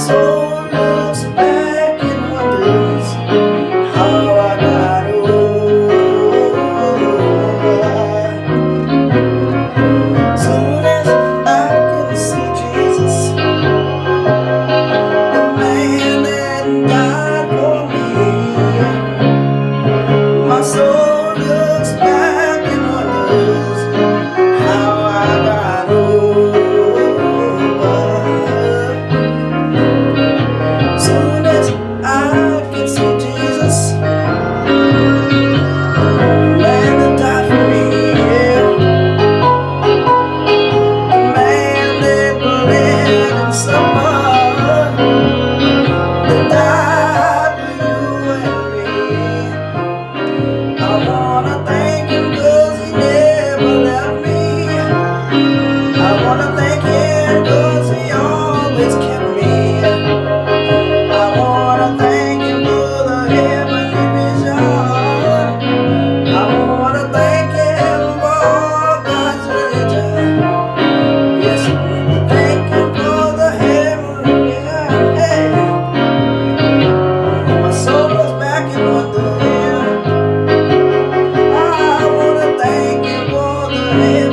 soul. live